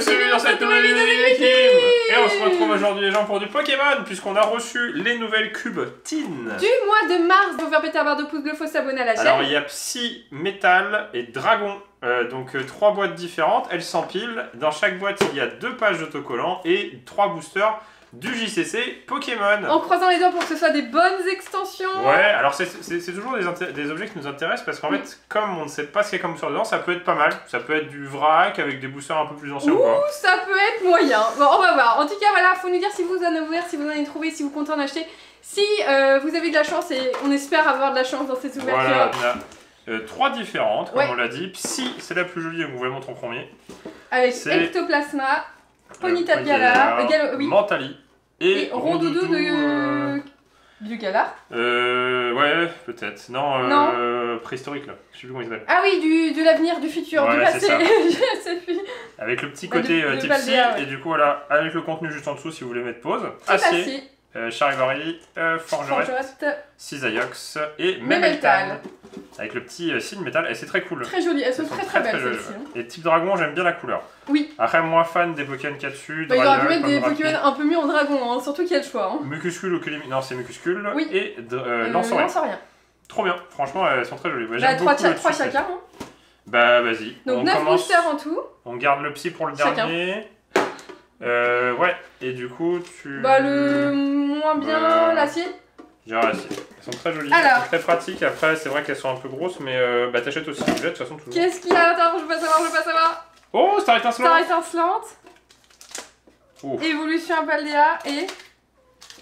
suivre dans cette nouvelle vidéo de Kim. Et on se retrouve aujourd'hui les gens pour du Pokémon puisqu'on a reçu les nouvelles cubes Tin. Du mois de mars, pour faire péter un barre de pouce bleu, faut s'abonner à la chaîne. Alors il y a Psy, Métal et Dragon, Euh, donc euh, trois boîtes différentes, elles s'empilent. Dans chaque boîte il y a deux pages d'autocollants et trois boosters du JCC Pokémon. En croisant les doigts pour que ce soit des bonnes extensions. Ouais, alors c'est- toujours des, objets qui nous intéressent parce qu'en Oui. fait, comme on ne sait pas ce qu'il y a comme booster dedans, ça peut être pas mal. Ça peut être du vrac avec des boosters un peu plus anciens ou Ouh, quoi. ça peut être moyen. Bon, on va voir. En tout cas, voilà, faut nous dire si vous en avez ouvert, si vous en avez trouvé, si vous comptez en acheter. Si euh, vous avez de la chance et on espère avoir de la chance dans cette ouverture. Voilà, en a euh, trois différentes, comme Ouais. on l'a dit. Psy, c'est la plus jolie, on vous la montre en premier. Avec Ectoplasma, Ponyta de Galar, Galar, Gal- oui, Mentali et, et Rondoudou de. euh, Du Galar. euh, ouais, peut-être. Non, euh, préhistorique là. Je sais plus comment il s'appelle. Ah oui, du, de l'avenir, du futur, du passé. Avec le petit Bah, côté euh, Tipsy, ouais. et du coup, voilà, avec le contenu juste en dessous si vous voulez mettre pause. Acier. Euh, Charivari, euh, Forgerette, Forgerette. Cisaillux et Memeltal. Avec le petit euh, signe métal, et c'est très cool. Très jolie, elles sont Elles sont très très, belles jolies, celles-ci. hein. Et type dragon, j'aime bien la couleur. Oui. Après, moins fan des Pokémon qu'il y a dessus. Bah, il aurait pu mettre des. Pokémon un peu mieux en dragon, hein, surtout qu'il y a le choix. Hein. Mucuscule ou Clémy- Non, c'est Mucuscule. Oui. Et euh, Euh. Lanceorien. Trop bien. Franchement, elles sont très jolies. Ouais, Bah, j'aime 3 beaucoup le dessus, chacun. hein. Bah, vas-y. Donc on 9 commence. boosters en tout. On garde le psy pour le Chacun. dernier. Euh, ouais. Et du coup, tu. Bah, le moins bien, l'acier. J'ai réussi. Elles sont très jolies. Alors. Elles sont très pratiques. Après, c'est vrai qu'elles sont un peu grosses, mais euh, bah, t'achètes aussi. celui-là, de toute façon, toujours. Qu'est-ce qu'il y a? L'intérieur Je veux pas savoir, je veux pas savoir. Oh, Star étincelant Star étincelante. Oh. Évolution Paldea et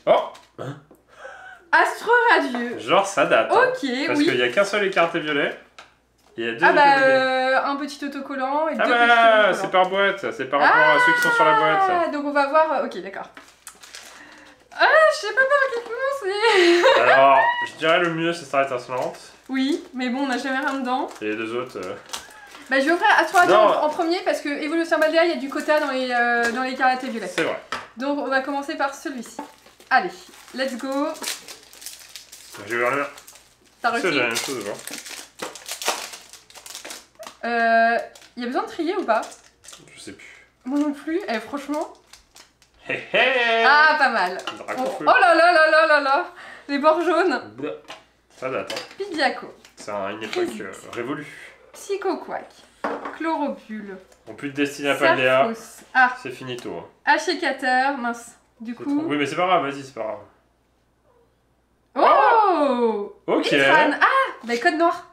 Oh Astro Radieux. Genre, ça date. hein. Ok, Parce oui. qu'il n'y a qu'un seul écarté violet. Il y a deux Ah bah, euh, un petit autocollant et Ah deux bah, c'est par boîte. C'est par rapport à ceux qui sont sur la boîte. ça. Ah, donc on va voir. euh, Ok, d'accord. Ah, je sais pas par qui commencer. Alors, je dirais le mieux, c'est Star étincelante. Oui, mais bon, on n'a jamais rien dedans. Et les deux autres. euh, Bah, je vais offrir Astro Radieux Non. en, en premier parce que Évolution Paldea, il y a du quota dans les, euh, dans les karatés violets. C'est vrai. Donc on va commencer par celui-ci. Allez, let's go. J'ai ouvert le mien. T'as reçu la même chose ou Euh. Y a besoin de trier ou pas Je sais plus. Moi non plus. Eh, franchement. Hé hé Ah, pas mal. Oh, oh là là là là là là Les bords jaunes. Blah. Ça date, hein. Pidiaco. C'est un- une époque euh, révolue. Psychoquack. Chloropule. On peut te destiner à Paldea. Ah, C'est finito. hein. Hachecater. Mince. Du coup. trop- Oui, mais c'est pas grave, vas-y, c'est pas grave. Oh Ok. Litran. Ah Bah, code noir.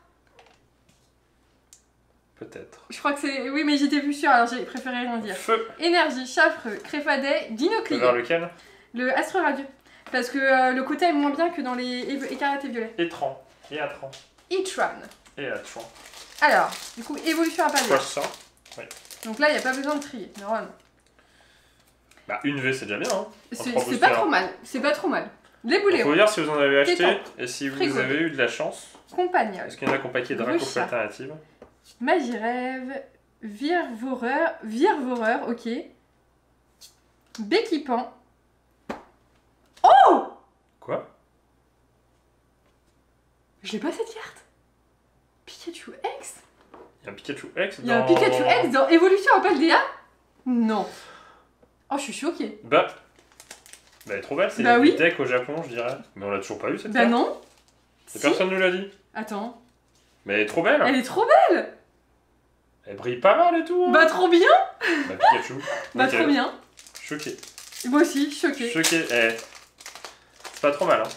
Peut-être. Je crois que c'est. Oui, mais j'étais plus sûre, alors j'ai préféré rien dire. Feu. Énergie, Chaffreux, Créfadet, Dinoclé. Vers lequel? Le Astre Radieux. Parce que euh, le côté est moins bien que dans les écarlates et violets. Étran. Et Atran. Itran. Et Atran. Alors, du coup, évolution à palier. ça Donc là, il n'y a pas besoin de trier, normalement. Bah, une V, c'est déjà bien, hein. C'est pas trop mal. C'est pas trop mal. Les Il boulets, faut dire si vous en avez acheté et si vous Frigo. avez eu de la chance. Compagnol, Parce qu'il y en a qui ont paqué Draco Rucha. Alternative. Magirève, Virvoreur, Virvoreur, ok. Béquipant. Oh Quoi? J'ai pas cette carte? Pikachu X? Il y a un Pikachu X Il y a un dans- Pikachu X dans Évolution à Paldea Non. Oh, je suis choquée. Bah. Bah, elle est trop belle, c'est Bah une oui. deck au Japon, je dirais. Mais on l'a toujours pas eu cette Bah carte. non. Et Si. personne nous l'a dit. Attends. Mais elle est trop belle. Elle est trop belle Elle brille pas mal et tout. hein. Bah trop bien Bah, Pikachu. Bah trop bien. Choqué. Moi aussi, choquée. Choqué. Eh. C'est pas trop mal, hein.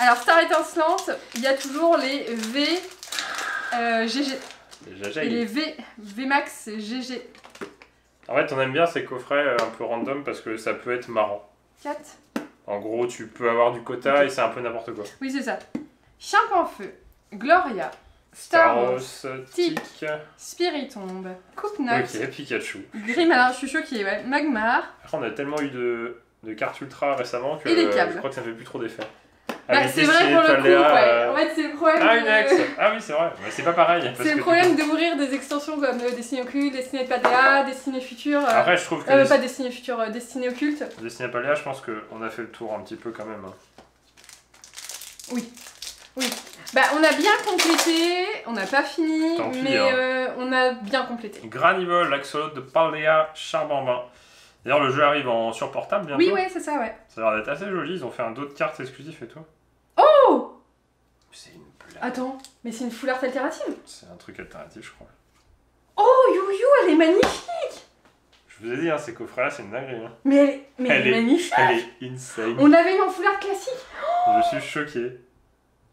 Alors, Star étincelante, il y a toujours les V. euh, GG. Déjà, Et il- les V. VMAX GG. En fait, on aime bien ces coffrets euh, un peu random parce que ça peut être marrant. 4. En gros, tu peux avoir du quota et c'est un peu n'importe quoi. Oui, c'est ça. Chimp en feu. Gloria. Staros. Staros, Tic. Tic. Spiritombe. Coupe-note. Ok, Pikachu. Grim, alors je suis choquée, ouais. Magmar. Après, on a tellement eu de, de cartes ultra récemment que Et les euh, câbles. je crois que ça fait plus trop d'effet. Bah, Avec c'est vrai pour le coup, Paldea, ouais. euh, En fait, c'est le problème. Ah, de- une ex Ah oui, c'est vrai. Mais c'est pas pareil. parce C'est que le problème d'ouvrir des extensions comme euh, Occulte, Destiné Paldea, Destiné Futur. coup- euh, Après, je trouve que euh, pas Destiné Futur, euh, Destiné Occulte. Destiny Paldea, je pense qu'on a fait le tour un petit peu quand même. hein. Bah, on a bien complété, on n'a pas fini, Tant pis, mais hein. euh, on a bien complété. Granivol, l'axolotl de Paldea, Charbambin. D'ailleurs, le jeu arrive en sur portable bientôt. Oui, ouais, c'est ça, ouais. Ça a l'air d'être assez joli. Ils ont fait un dos de cartes exclusif et tout. Oh C'est une blague. Attends, mais c'est une full art alternative C'est un truc alternatif, je crois. Oh, You You, elle est magnifique Je vous ai dit, hein, ces coffrets-là, c'est une dinguerie. hein. Mais elle est, mais elle est magnifique Elle est insane. On avait eu en full art classique Je suis choqué.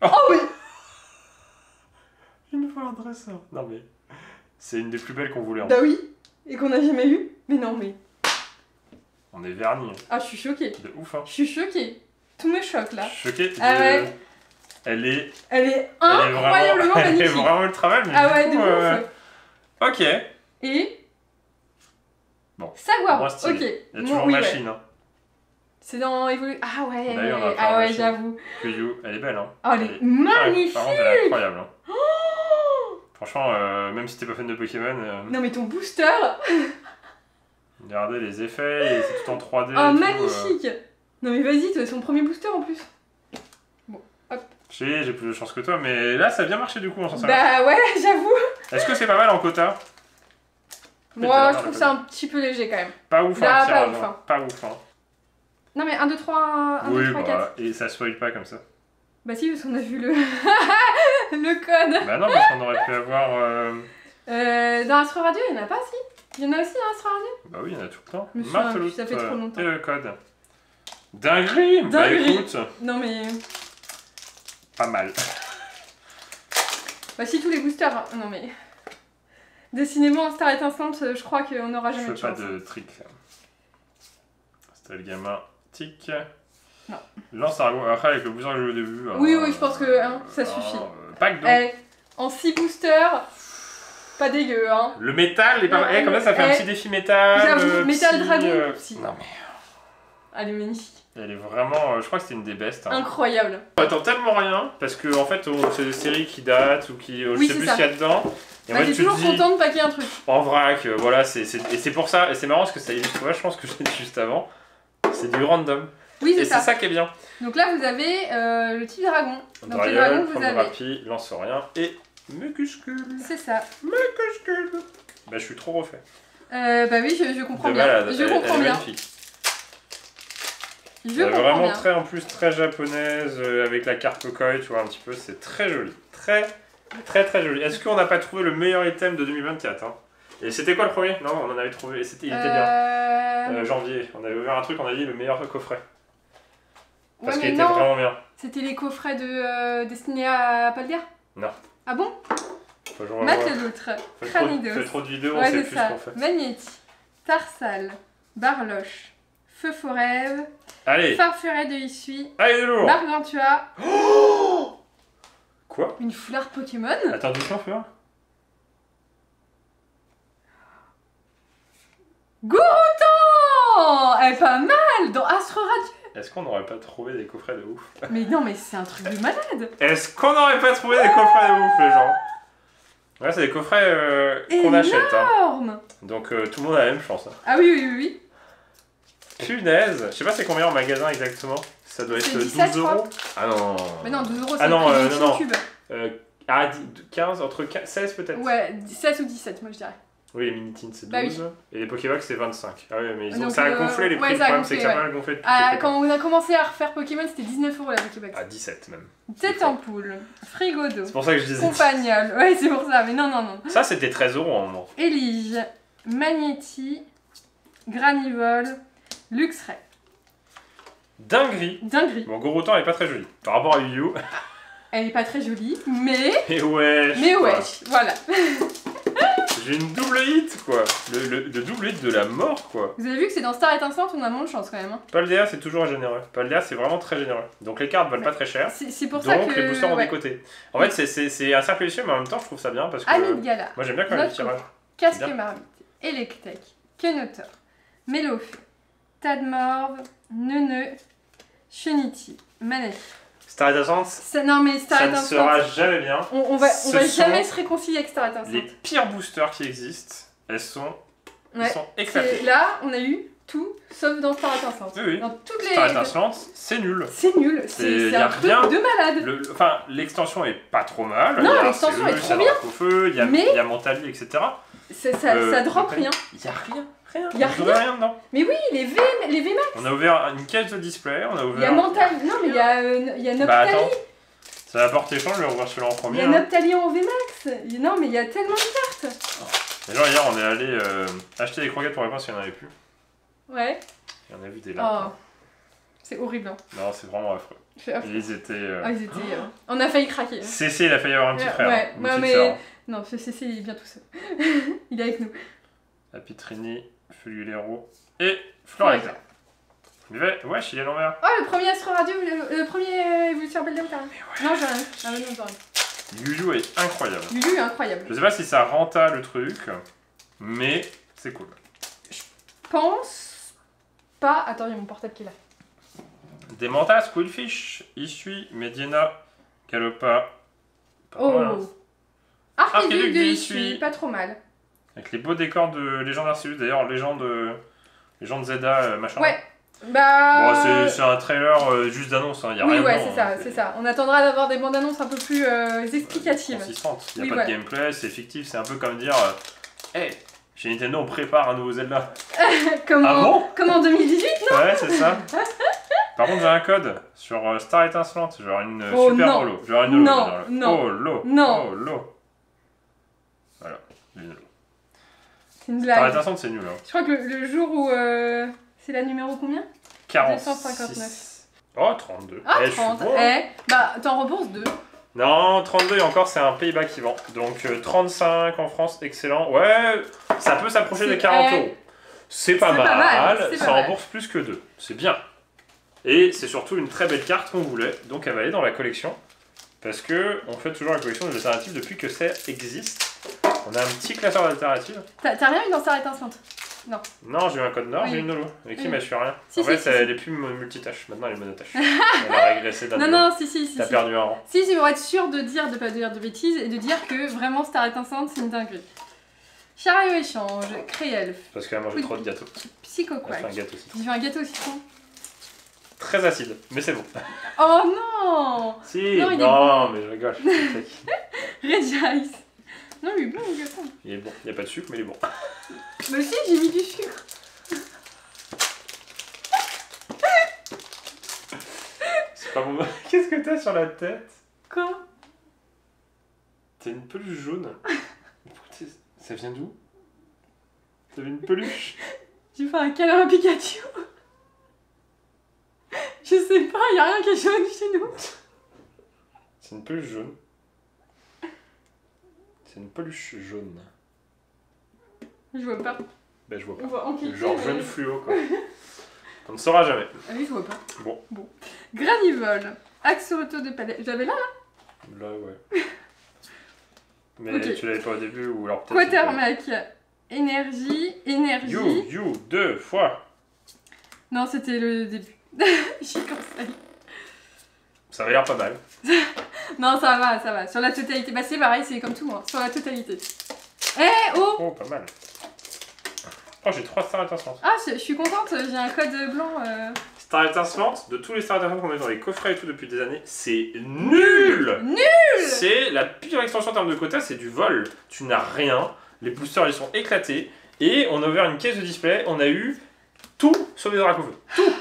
Oh, oui Une fois un dresseur. Non mais. C'est une des plus belles qu'on voulait. hein. Bah oui Et qu'on n'a jamais eu Mais non, mais... On est vernis. hein. Ah, je suis choquée. De ouf, hein. Je suis choquée. Tout me choque, là. Je suis choqué. Ah de- ouais. Elle est. Elle est Elle est incroyablement vraiment, elle est magnifique vraiment le travail, mais Ah du ouais, de euh, ouf Ok. Il Et... Bon, stylé. ok. y a toujours oui, ouais. machine. Hein. C'est dans Evolu... Ah ouais, D'ailleurs, ah ouais, j'avoue. Kuyu, elle est belle, hein. Oh, elle est magnifique Par contre, elle est incroyable. hein. Franchement, euh, même si t'es pas fan de Pokémon, euh, Non mais ton booster regardez les effets, et c'est tout en 3D. et Oh, tout, magnifique Non mais vas-y, c'est son premier booster en plus. euh, Je sais, j'ai plus de chance que toi, mais là, ça a bien marché du coup, on s'en sert. Bah ouais, j'avoue Est-ce que c'est pas mal en quota? Moi, je trouve ça un petit peu léger quand même. Pas ouf, Là, hein, pas ouf, hein. hein. Pas ouf, hein. Non mais 1, 2, 3, 1, 2, Oui, 3, bah 4. voilà. Et ça spoil pas comme ça. Bah si, parce qu'on a vu le... le code. Bah non, parce qu'on aurait pu avoir. euh, Euh, dans Astro Radio, il y en a pas si? Il y en a aussi dans Astro Radio? Bah oui, il y en a tout le temps. Je souviens Marteloup, plus, ça fait trop euh, longtemps. Et le code. Dinguerie Bah écoute, Non mais... pas mal. Bah si tous les boosters... hein. Non mais... Décidément, en Star étincelante, je crois qu'on n'aura Je jamais fais de pas chance. de trick. C'était le gamin. Tic. Non. Argon. Après, avec le booster que j'ai au début. Oui, euh, oui, je pense que, hein, ça euh, suffit. euh, pack. Eh, en 6 boosters, pas dégueu, hein. Le métal est pas mal. Eh, comme ça, ça fait un Eh, petit défi métal. euh, métal psy, dragon, psy. Non, mais Elle est magnifique. elle est vraiment. je crois que c'était une des bestes. hein. Incroyable. On attend tellement rien parce que en fait on- c'est des séries qui datent ou qui euh, Oui, je sais plus ça. ce qu'il y a dedans. Et en Bah, fait te toujours dis content de paquer un truc. en vrac, voilà, c'est c'est- et c'est pour ça et c'est marrant parce que ça illustre vachement ce que j'ai dit juste avant. C'est du random Oui, c'est c'est ça. qui est bien. Donc là, vous avez euh, le type dragon. Donc le Dragol, dragon, vous avez. Rapi, lance rien et Mucuscule. C'est ça. Mucuscule. Bah je suis trop refait. Euh, bah oui, je, je comprends de bien. malade. Je elle, comprends elle bien. magnifique. Je comprends vraiment bien. très en plus très japonaise euh, avec la carte Pokoi, tu vois un petit peu, c'est très joli. Très très très joli. Est-ce qu'on n'a pas trouvé le meilleur item de 2024 hein? Et c'était quoi le premier? Non, on en avait trouvé c'était il était bien. Euh... Euh, janvier, on avait ouvert un truc, on a dit le meilleur coffret. Parce ouais, qu'il était non. vraiment bien. C'était les coffrets de euh, destinés à Paldea Non. Ah bon Faut que. Mate l'autre. Cranidos. fait trop de vidéos, on Ouais, sait c'est plus ça. ce qu'on fait. Magnéti, Tarsal, Barloche, Feu Forêve, Allez, Farfuret de Issui, allez lourd Gargantua, Quoi? Une foulard Pokémon. Attends, doucement, fais voir. Gouroutan Elle est pas mal dans Astro Radio. Est-ce qu'on n'aurait pas trouvé des coffrets de ouf Mais non, mais c'est un truc de malade. Est-ce qu'on n'aurait pas trouvé des coffrets de ouf, les gens Ouais, c'est des coffrets euh, qu'on achète. hein. Énorme. Donc euh, tout le monde a la même chance. hein. Ah oui, oui, oui, oui. Punaise Je sais pas c'est combien en magasin exactement. Ça doit être C'est 12 17, je euros. Ah non Mais non, 12 euros, c'est Ah non, le prix euh, non, non. Cube. Euh, ah, 10, 15, entre 15, 16 peut-être Ouais, 16 ou 17, moi je dirais. Oui, les mini teens c'est 12. Bah oui. Et les Pokébox c'est 25. Ah ouais, mais ils ont, Donc, ça a euh, gonflé les ouais, prix. le problème c'est que ça a ouais. mal gonflé Ah, quand on a commencé à refaire Pokémon, c'était 19 euros la Pokébox. Ah, 17 même. Tête en poule, frigo d'eau, C'est pour ça que je disais. compagnole. Ouais, c'est pour ça, mais non, non, non. Ça c'était 13 euros en moment. Elige, Magnéti, Granivol, Luxray. Dinguerie Dinguerie. Bon, Gorotan est pas très joli. Par rapport à Yu Yu. Elle est pas très jolie, mais. Et ouais. Mais wesh, voilà. J'ai une double hit quoi. Le, le- le double hit de la mort quoi. Vous avez vu que c'est dans Star Étincelante, on a moins de chance quand même. hein. Paldea c'est toujours généreux. Paldea c'est vraiment très généreux. Donc les cartes valent pas très cher. C'est pour ça Donc que. les boosters ont des côtés. En fait c'est- c'est un cercle vicieux mais en même temps je trouve ça bien parce que. Amygdala, Moi j'aime bien quand même le tirage. Casque. Marmite, Electek, Kenotor, Melofeu, Tadmorve, Neuneu, Cheniti, Manette. Star Ça- Non mais Star ça ne sera jamais bien. on, on va, on jamais se réconcilier avec Star Étincelante. Les pires boosters qui existent, elles sont, Ouais. sont éclatés. Là, on a eu tout sauf dans Star Étincelante. Oui, oui. Dans toutes les. Star Étincelante, c'est nul. C'est nul, C'est- un truc rien. de malade. Le- enfin, l'extension est pas trop mal. Non, l'extension est trop bien. feu, il y a, Mais- il y a Mentali, etc. Ça, ça, Euh, ça drop rien. Il y a rien, rien. Y a rien dedans. Mais oui, les V, les V On a ouvert une caisse de display, on a Il y a ouvert. Mental. Non, mais il y a, euh, il y a Bah Noctali. attends, ça va porter chance, je vais ouvrir celui-là en Il y premier. a hein. Noctali en VMAX. Il- Non, mais il y a tellement de cartes. Et genre hier, on est allé euh, acheter des croquettes pour les parce qu'il n'y en avait plus. Ouais. Et on a vu des là. Oh. C'est horrible. Hein. Non, c'est vraiment affreux. Ils étaient. euh, Ah, ils étaient. euh, On a failli craquer. hein. CC, il a failli avoir un petit frère. ouais, hein, une ouais, petite mais-. Non, ce CC, il est bien tout seul. il est avec nous. La Pitrini, Fulgulero et Florecta. Il va- Wesh, il est à l'envers. Oh, le premier Astro Radio, le, le premier Evolution Belle Delta. Non, j'ai rien. Ah, non, j'ai rien. Yuyu est incroyable. Lulu est incroyable. Je sais pas si ça renta le truc, mais c'est cool. Pense pas. Attends, il y a mon portable qui est là. Des mantas, Quillfish, Issui, Mediana, Galopa. Pas Oh hein. Archiduc de Issui. pas trop mal. Avec les beaux décors de Légende Arceus, d'ailleurs, Légende, Légende Zelda, euh, machin. Ouais. Bah. Bon, c'est- un trailer euh, juste d'annonce, hein, y a Oui, rien ouais, dedans, c'est hein, ça, c'est ça. On attendra d'avoir des bandes annonces un peu plus euh, explicatives. Consistante. Il n'y a Oui, pas de gameplay, c'est fictif, c'est un peu comme dire euh, Hey, chez Nintendo, on prépare un nouveau Zelda. comme, Ah en, bon? comme en 2018 Ouais, c'est ça. Par contre, j'ai un code sur euh, Star Étincelante, genre une euh, Oh, super non. holo. Genre une holo. Non, non, Oh, lo. non. Oh, lo. Voilà, une holo. C'est une blague. Étincelante, c'est nul. Hein. Je crois que le, le jour où. euh, c'est la numéro combien? 46. 259. Oh, 32. Ah, Eh, je suis 30. bon. Eh, bah, t'en rembourses deux. Non, 32 et encore, c'est un Pays-Bas qui vend. Donc euh, 35 en France, excellent. Ouais, ça peut s'approcher des C'est- 40 eh, euros. C'est pas, c'est pas mal, mal, c'est pas ça mal. rembourse plus que 2. C'est bien. Et c'est surtout une très belle carte qu'on voulait, donc elle va aller dans la collection. Parce que on fait toujours la collection des alternatives depuis que ça existe. On a un petit classeur d'alternatives. T'as rien eu dans Star étincelante Non, j'ai eu un code nord, Oui. j'ai une Nolo. Avec qui Oui. je suis rien? Si, en si, fait, si, elle est plus multitâche. Maintenant, elle est monotâche. elle a régressé d'un Non, niveau. non, si, si, si. T'as perdu un rang. Si, si, pour être sûr de dire, de pas dire de bêtises et de dire que vraiment Star étincelante, c'est une dinguerie. Chariot échange, Créelf, Parce qu'elle a mangé trop de gâteaux. Psycho Elle fait un gâteau aussi. J'ai fait un gâteau au citron. Très acide, mais c'est bon. Oh non Si, Non, non, il est bon. mais je rigole. Red Ice. Non, il est bon le gâteau. il est bon. Il n'y a pas de sucre, mais il est bon. Mais aussi, j'ai mis du sucre. C'est pas bon. Qu'est-ce que t'as sur la tête? Quoi? T'as une peluche jaune. Ça vient d'où? T'avais une peluche? J'ai fait un câlin à Pikachu. Je sais pas, y a rien qui est jaune chez nous. C'est une peluche jaune. C'est une peluche jaune. Je vois pas. Ben je vois On voit en pas. Genre mais- jaune fluo quoi. On ne saura jamais. Ah oui, je vois pas. Bon. Bon. Granivol. Axe auto de palais. J'avais là, là Là ouais. Mais Ok. tu l'avais pas au début ou alors peut-être. Quatermac. Énergie. Énergie. You, you, deux fois. Non, c'était le début. J'y conseille. Ça avait l'air pas mal. Non, ça va, ça va. Sur la totalité. Bah, c'est pareil, c'est comme tout, hein. Sur la totalité. Eh, oh Oh, pas mal. Oh, j'ai trois stars étincelantes. Ah, je je suis contente, j'ai un code blanc. euh, Star étincelante, de tous les stars étincelantes qu'on met dans les coffrets et tout depuis des années, c'est nul Nul C'est la pire extension en termes de quota, c'est du vol. Tu n'as rien, les boosters ils sont éclatés, et on a ouvert une caisse de display, on a eu tout sauf des au feu. Tout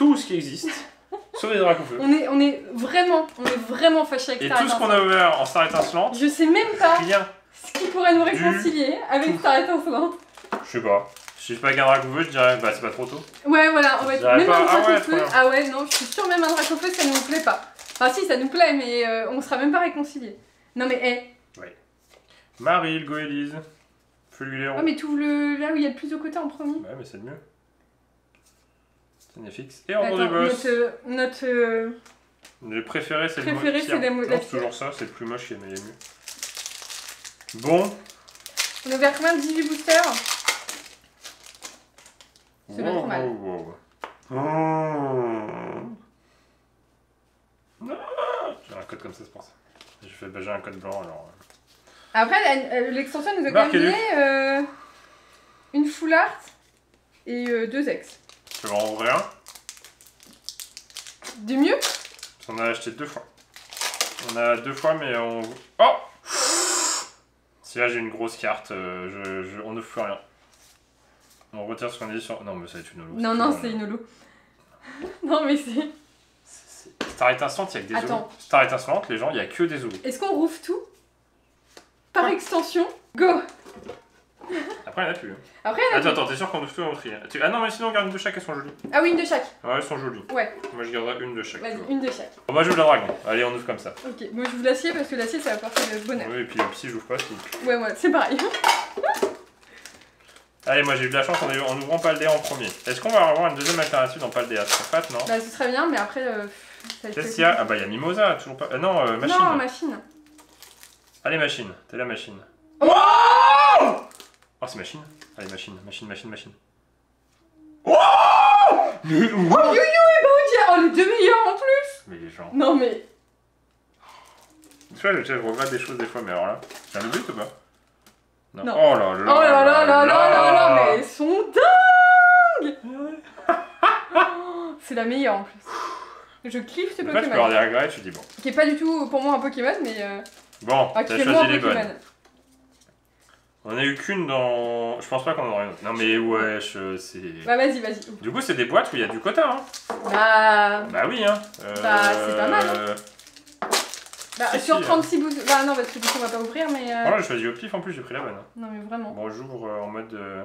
Tout ce qui existe, sauf des dracs au feu. On est, on est vraiment, on est vraiment fâchés avec Et Star tout ce qu'on a ouvert en star étincelante, Je sais même pas rien. ce qui pourrait nous réconcilier avec. Star Étincelante. Je sais pas. Si je pas qu'un drac au feu, je dirais bah c'est pas trop tôt. Ouais, voilà, on va Je être dirais même pas, un ah drac ouais, au feu. trop bien. Ah ouais, non, je suis sûre, même un drac au feu, ça nous plaît pas. Enfin, si, ça nous plaît, mais euh, on sera même pas réconciliés. Non, mais, eh, Marie, Goélise, Fulgulero. oh, mais tu le là où il y a le plus de côté en premier. Ouais, mais c'est le mieux. Ténéfix. Et ordre du boss. notre. notre euh, Le préféré, c'est le Préféré, c'est la la c'est toujours ça, c'est le plus moche qui est mais il est mieux. Bon. On a ouvert combien de 18 boosters C'est pas trop mal. wow, wow. Oh. Ah, J'ai un code comme ça, c'est pour ça. J'ai fait, bah, j'ai un code blanc alors. euh. Après, euh, l'extension nous a quand même donné euh, une full art et euh, deux ex. Tu vas en ouvrir un? Du mieux? On a acheté deux fois. On a deux fois, mais on. Oh Si là j'ai une grosse carte, euh, je, je- on ne fait rien. On retire ce qu'on a dit sur. Non, mais ça va être une holo. Non, non, c'est une holo. non, mais c'est. c'est- Star Étincelante, il y a que des Attends. holos. Star Étincelante, les gens, il y a que des holos. Est-ce qu'on rouvre tout? Par extension? Go Après, il n'y en a plus. hein. Après, il y en a Attends, attends, t'es sûr qu'on ouvre tout en tri Ah non, mais sinon, on garde une de chaque, elles sont jolies. Ah oui, une de chaque. Ouais, elles sont jolies. Ouais. Moi, je garderai une de chaque. Vas-y, une de chaque. On va jouer la dragon. Allez, on ouvre comme ça. Ok, moi vous l'acier parce que l'acier ça va porter le bonheur. Oui, et puis psy, j'ouvre pas. si- Ouais, ouais, c'est pareil. Allez, moi j'ai eu de la chance en, en ouvrant Paldea en premier. Est-ce qu'on va avoir une deuxième alternative dans Paldea Ce serait fat, non? Bah, ce serait bien, mais après. euh, Qu'est-ce qu'il y a? Ah bah il y a Mimosa, toujours pas. euh, non, euh, machine. Non, machine. Allez, machine, t'es la machine. Oh Oh, c'est machine Allez, machine, machine, machine, machine. Oh Mais Oh, Yo-Yo et Baodia Oh, les deux meilleurs en plus Mais les gens. Non, mais. Tu vois, je, regrette des choses des fois, mais alors là. J'ai un but ou pas non. Non. Oh là là Oh là là là là là là Mais elles sont dingues Oh, C'est la meilleure en plus. Je kiffe ce Des fois, tu peux avoir Pokémon. des regrets, tu dis bon. Qui est pas du tout pour moi un Pokémon, mais. Euh, Bon, ah, t'as choisi les Pokémon. bonnes. On a eu qu'une dans. Je pense pas qu'on en aura une autre. Non, mais wesh, euh, c'est. Bah, vas-y, vas-y. Du coup, c'est des boîtes où il y a du quota, hein. Bah. Bah oui, hein. Euh, Bah, c'est pas mal, hein. Bah, Si, sur si, 36 boutons. Bah, non, parce que du coup, on va pas ouvrir, mais. euh, Voilà, j'ai choisi au pif en plus, j'ai pris la bonne. hein. Non, mais vraiment. Bon, j'ouvre euh, en mode. euh,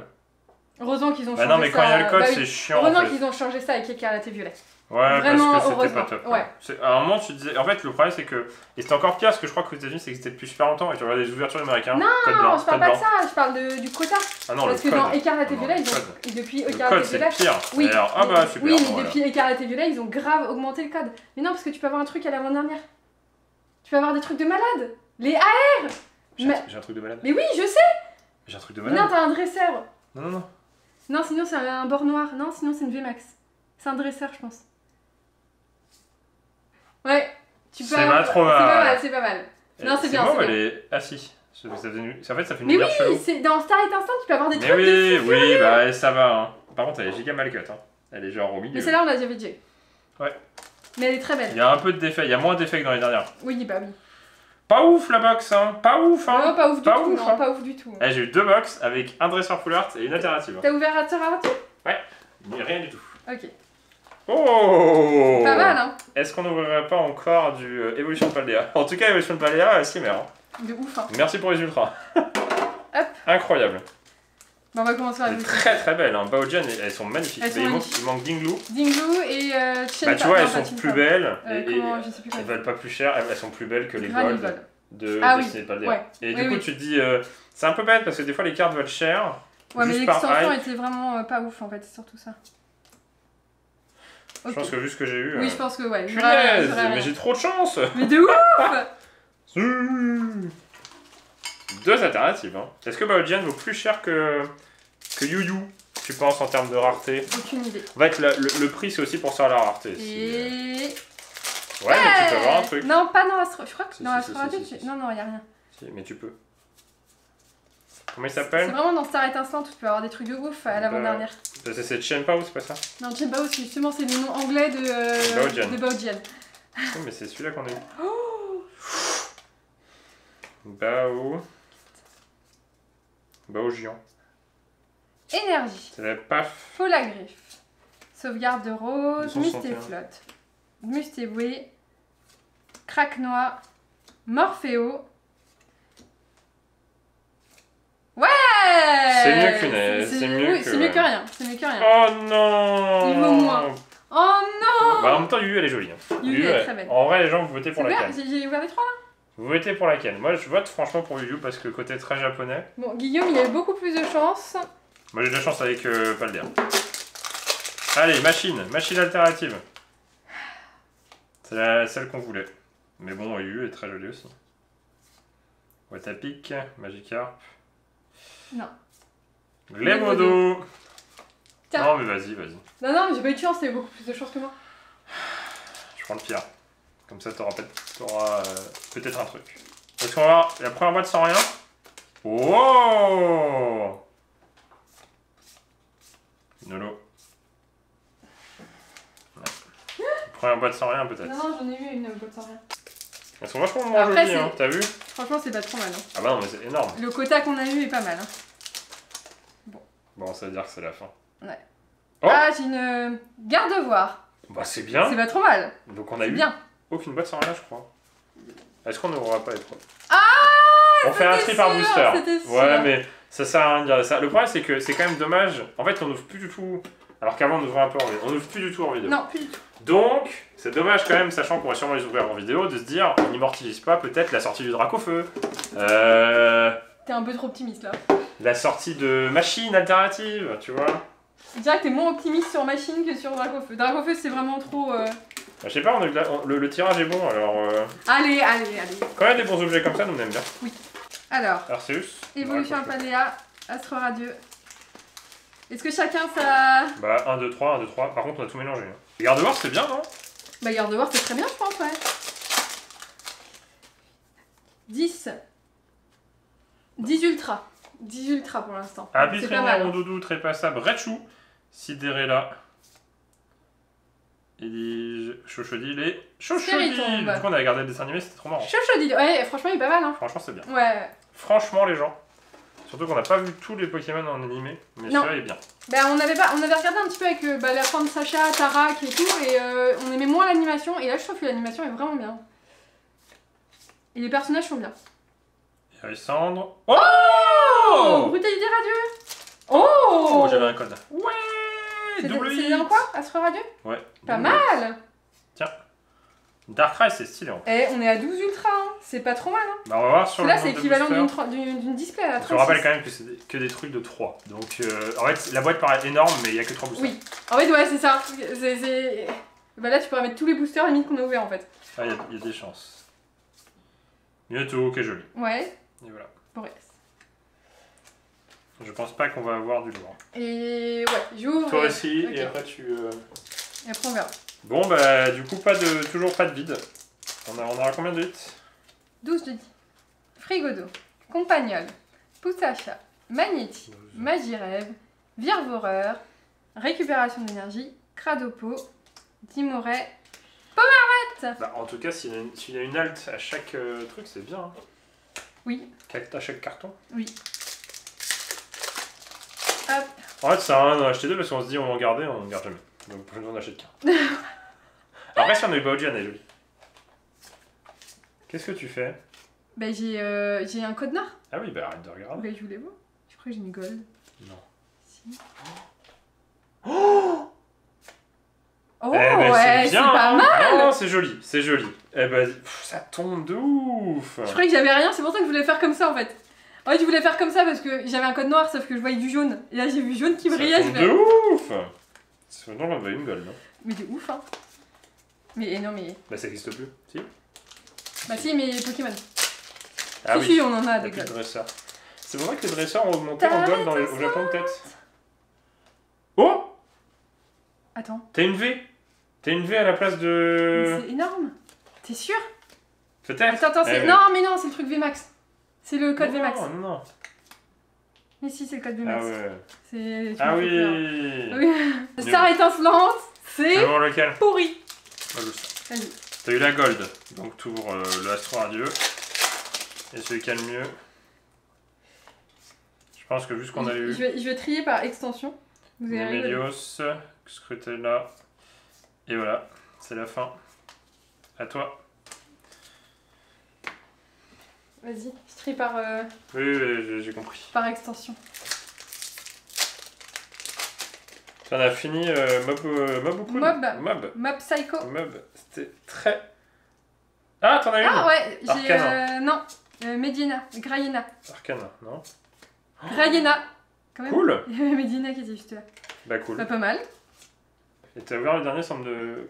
Heureusement qu'ils ont Bah changé non, mais quand il y a ça- le code, bah oui. c'est chiant. En Heureusement fait. qu'ils ont changé ça avec écarlate et violet. Ouais, Vraiment, parce que c'était pas top. Ouais. C'est- À un moment, tu disais. En fait, le problème, c'est que. Et c'était encore pire parce que je crois qu'aux États-Unis, ça existait depuis super longtemps et tu regardais les ouvertures américaines. Non, code blanc, Non, je parle pas de ça, je parle de, du quota. Ah non, parce le que code. dans et Non, violet, le ils ont. depuis Le écarlate code, et c'est violet. pire. Oui, alors, ah bah super. oui bon, voilà. depuis écarlate et violet, ils ont grave augmenté le code. Mais non, parce que tu peux avoir un truc à l'avant-dernière. Tu peux avoir des trucs de malade. Les A. J'ai un- mais- truc de malade. Mais oui, je sais. J'ai un truc de Mais malade. non, t'as un dresseur. Non, non, non. Non, sinon c'est un, un bord noir. Non, sinon c'est une VMAX. C'est un dresseur, je pense. Ouais. Tu peux C'est avoir- pas trop C'est pas mal. c'est pas mal. Non, c'est bien, c'est est. Ah si. Ça fait- une- En fait, ça fait une Mais oui, c'est dans Star Instinct, tu peux avoir des Mais trucs de oui, oui, bah ça va. Hein. Par contre, elle est giga mal cut. Hein. Elle est genre au milieu. Mais celle-là, on l'a déjà déjà. Ouais. Mais elle est très Il belle. y a un peu de défait, il y a moins d'effets que dans les dernières. Oui, bah oui. Pas ouf la box, hein. Pas ouf, hein. Non, pas ouf du Pas tout, ouf, non, hein. pas ouf du tout. Eh, j'ai eu deux box avec un dresseur full art et une alternative. T'as ouvert à Arthur Mais rien du tout. Ok. Oh Pas mal, hein. Est-ce qu'on n'ouvrirait pas encore du euh, Evolution de Paldea? En tout cas, Evolution de Paldea, c'est mère. hein. De ouf, hein. Merci pour les ultras. Hop. Incroyable. Bon, on va commencer les très très belle. Hein. Elles sont magnifiques. Elles sont il, manque, il manque Dingloo. Dingloo et euh, Chenpa. Bah tu vois, elles sont plus belles. Euh, et, comment, je sais plus elles comment. valent pas plus cher, elles elles sont plus belles que les Gold Gold. de Ah oui, Destiny Paldea. ouais. Et du coup, oui. tu te dis, euh, c'est un peu bête parce que des fois les cartes valent cher. Ouais, mais l'extension était vraiment euh, pas ouf en fait, c'est surtout ça. Je pense que vu ce que j'ai eu. Oui, euh, je pense que ouais. Punaise, mais j'ai trop de chance Mais de ouf Deux alternatives. Hein. Est-ce que Baojian vaut plus cher que, que Yu Yu Tu penses en termes de rareté Aucune idée. En fait, le, le- le prix c'est aussi pour ça la rareté. si, euh, Et. Ouais, mais tu peux avoir un truc. Non, pas dans Astro. Je crois que Si, dans si, Astro si. Non, non, y a rien. Mais tu peux. Comment il C'est s'appelle vraiment dans Star Étincelant où tu peux avoir des trucs de ouf à l'avant-dernière. C'est c'est Chenpa ou c'est pas ça Non, c'est justement c'est le nom anglais de. euh, Baojian. de Baojian. Oh, Mais c'est celui-là qu'on a eu. Oh Bao. Baojian. Énergie. C'est la paf. Faux la griffe. Sauvegarde de rose. 261. Mustéflotte. Mustéboué. Craque noir. Morphéo. Ouais C'est mieux qu'une- C'est c'est mieux oui, que- c'est mieux que rien. C'est mieux que rien. Oh non Il vaut moins. Oh non Bah, en même temps, Yu elle est jolie. Hein. Yu, Yu, est elle- très belle. En vrai, les gens, vous votez pour laquelle j'ai j'ai ouvert les trois là. Vous votez pour laquelle Moi, je vote franchement pour Yu parce que côté très japonais. Bon, Guillaume, il a eu beaucoup plus de chance. Moi, j'ai de la chance avec euh, Paldea. Allez, machine. Machine alternative. C'est celle qu'on voulait. Mais bon, Yu est très jolie aussi. Watapic, Magikarp. Non. Glemodo Tiens. Non, mais vas-y, vas-y. Non, non, mais j'ai pas eu de chance, t'as eu beaucoup plus de chance que moi. Je prends le pire. Comme ça, t'auras peut-être euh, un truc. Est-ce qu'on va voir la première boîte sans rien Oh Nolo. Ouais. Première boîte sans rien peut-être. Non, non, j'en ai eu une boîte sans rien. Elles sont vachement moins jolies, hein, t'as vu? Franchement, c'est pas trop mal. hein. Ah bah non, mais c'est énorme. Le quota qu'on a eu est pas mal. hein. Bon, ça veut dire que c'est la fin. Oh Ah, j'ai une euh, garde-voir. Bah c'est C'est bien. pas trop mal. Donc on a C'est eu bien. aucune boîte sans rien, je crois. Est-ce qu'on n'aura pas les trois? Ah On fait un tri par booster. sûr. Ouais, mais ça sert à rien de dire ça. Le problème, c'est que c'est quand même dommage. En fait, on ouvre plus du tout. Alors qu'avant, on ouvrait un peu en vidéo. On ouvre plus du tout en vidéo. Non, plus du tout. Donc, c'est dommage quand même, sachant qu'on va sûrement les ouvrir en vidéo, de se dire, on n'immortalise pas peut-être la sortie du Dracofeu. Euh, T'es un peu trop optimiste là. la sortie de machine alternative, tu vois. Je dirais que t'es moins optimiste sur Machine que sur Dracofeu. Dracofeu, c'est vraiment trop. euh, Bah, je sais pas, on a eu de la- on- le, le tirage est bon, alors euh, Allez, allez, allez. quand il y a des bons objets comme ça, nous on aime bien. Alors, Arceus. Évolution Dracofeu. Paléa, Astro Radieux. Est-ce que chacun sa. Bah 1, 2, 3, 1, 2, 3. Par contre, on a tout mélangé. Hein. Garde voir, c'est bien, non? Bah, Garde-Voir, c'est très bien, je pense, ouais. 10. 10 Ultra. 10 Ultra pour l'instant. Ah, c'est pas Pitrainier, mal. hein. Rondoudou, Trépassable, Raichu, Sidérella. Et Chochodil et Chochodil. Spiritombe. Du coup, on avait gardé le dessin animé, c'était trop marrant. Chochodil, ouais, franchement, il est pas mal, hein. Franchement, c'est bien. Ouais. Franchement, les gens. Surtout qu'on n'a pas vu tous les Pokémon en animé, mais celui-là est bien. Bah, on avait, pas, on avait regardé un petit peu avec euh, bah, la fin de Sacha, Tarak et tout, et euh, on aimait moins l'animation, et là, je trouve que l'animation est vraiment bien. Et les personnages sont bien. Et Alessandre. Oh, Oh Brutalité radieux Oh, Oh, j'avais un code. Ouais C'est Double c'est hit. en quoi Astro radieux Ouais. Pas mal Darkrai, c'est stylé. En fait. Eh, on est à 12 ultra, hein. c'est pas trop mal. Hein. Bah, on va voir sur là, c'est équivalent d'une display à Je 36. te rappelle quand même que c'est que des trucs de 3. Donc, euh, en fait, la boîte paraît énorme, mais il n'y a que 3 boosters. Oui. En fait, ouais, c'est ça. Bah là, tu pourrais mettre tous les boosters limite qu'on a ouverts en fait. Ah, il y, a- y des chances. Mewtwo, qui est joli. Ouais, Et voilà. Boreas. Je pense pas qu'on va avoir du lourd. Et ouais, j'ouvre. Toi et- aussi, et après tu. euh, Et après, on verra. Bon, bah, du coup, pas de, toujours pas de vide. On, a, on aura combien de hits? 12 de 10. Frigodo, Compagnol, Poussacha, Magnéti, Magirève, Virvoreur, Récupération d'énergie, Cradopo, Timoret. Bah, en tout cas, s'il y, a une- s'il y a une alt à chaque euh, truc, c'est bien. hein. Oui, À chaque carton. oui. Hop. En fait, ça sert à rien d'en acheter deux parce qu'on se dit on va en garder, on ne garde jamais. Donc, plus besoin d'en acheter qu'un. Après, si on a eu Baojian, elle est jolie. Qu'est-ce que tu fais? Bah, j'ai euh, j'ai un code nord. Ah oui, bah arrête de regarder. Bah, je voulais voir. Je crois que j'ai une gold. Non. Si. Oh Oh, eh ben, ouais, c'est bien, pas hein. mal. Non, c'est joli, c'est joli. Eh ben, pff, ça tombe de ouf. Je croyais que j'avais rien, c'est pour ça que je voulais faire comme ça en fait. En fait, je voulais faire comme ça parce que j'avais un code noir, sauf que je voyais du jaune. Et là, j'ai vu jaune qui Ça brillait. je tombe de ouf. C'est maintenant qu'on avait une gold, non? Mais de ouf, hein. Mais non, mais. Bah, ça existe plus. Si Bah, si, mais Pokémon. Ah si, oui. si, on en a des plus de dresseurs. C'est vrai que les dresseurs ont augmenté en gold dans les- au Japon, peut-être Oh Attends, T'as une V T'as une V à la place de. c'est énorme. T'es sûr? Peut-être Attends, attends, c'est. Eh, Non, mais non, c'est le truc VMAX. C'est le code non, VMAX. Non, non. Mais si, c'est le code Ah VMAX. ouais. C'est. Ah fais peur. oui Oui. Star étincelante, c'est C'est bon lequel pourri. Vas-y. T'as eu la gold, donc t'ouvres euh, le Astro Radieux. Et celui qui a le mieux. Je pense que vu ce qu'on a eu, je vais, je vais trier par extension. Vous. Nemelios, Scrutella, et voilà, c'est la fin. À toi. Vas-y, je trie par, euh, Oui, oui, oui, j'ai- j'ai compris. par extension. On a fini euh, Mob, euh, Mob ou Mob. Mob. Mob Psycho. Mob, c'était très... Ah, t'en as une Ah ouais, j'ai. Euh, non, euh, Medina, Grayena. Arcana, non Grayena. Quand même. Cool Il y avait Medina qui était juste là. Bah cool. Bah, pas mal. Et t'as ouvert le dernier sans, me...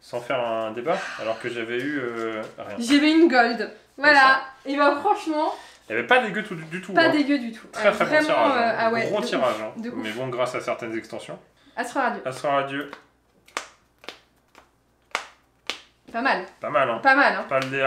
sans faire un débat, alors que j'avais eu euh, rien. J'avais une gold. Voilà. Et bah, franchement, il n'y avait pas dégueu tout, du tout. Pas hein. dégueu du tout. Très très vraiment, bon tirage. Hein. Euh, ah ouais, Gros tirage. Hein. Mais bon, grâce à certaines extensions. Astra Radio. Astra Radio. Pas mal. Pas mal, hein. Pas mal, hein. Pas le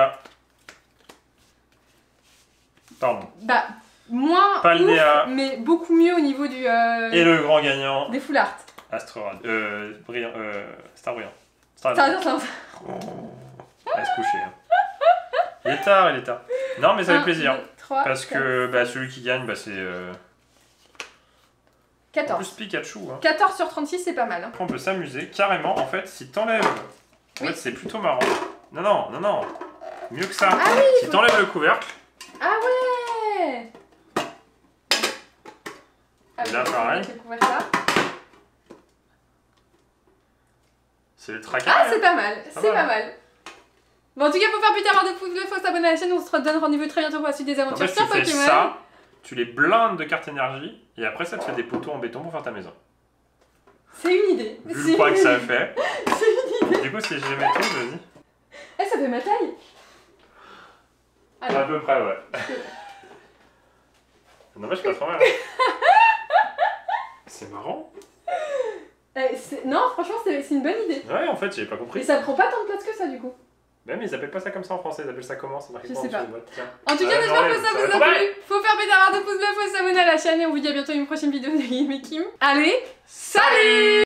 Pardon. Bah, moins. Pas ouf, Mais beaucoup mieux au niveau du. Euh, Et le grand gagnant. Des full art. Astra Radio. Euh, brillant. Euh, Star Brillant. Star Brillant. Star Brillant. Oh. se coucher. Hein. Il est tard, il est tard. Non, mais ça fait ah, plaisir. Parce que bah, celui qui gagne, bah, c'est. Euh, 14. plus Pikachu. Hein. 14 sur 36, c'est pas mal. Hein. On peut s'amuser carrément en fait si t'enlèves. En fait, c'est plutôt marrant. Non, non, non, non. Mieux que ça. Ah oui, si t'enlèves le couvercle, Ah ouais Ah Là, pareil. c'est le tracas. Ah, hein. c'est pas mal, c'est pas mal. Bon, en tout cas, faut faire plus tard de pouces bleus, faut s'abonner à la chaîne, on se redonne rendez-vous très bientôt pour la suite des En aventures fait, sur tu fais ça, tu les blindes de cartes énergie, et après, ça te fait des poteaux en béton pour faire ta maison. C'est une idée. Vu le poids que ça fait. C'est une idée. Du coup, si je les mets tous, vas-y. Eh, ça fait ma taille. À Alors, peu près, ouais. Non, mais je pas trop mal. hein. C'est marrant. eh, non, franchement, c'est une bonne idée. Ouais, en fait, j'avais pas Et compris. ça prend pas tant de place que ça, du coup. Mais ils appellent pas ça comme ça en français, ils appellent ça comment C'est marqué Je sais en pas. tout cas, Ouais, j'espère que ça vous a plu. Faut faire pétard de pouces bleus, faut s'abonner à la chaîne et on vous dit à bientôt une prochaine vidéo de Game Kim. Allez, salut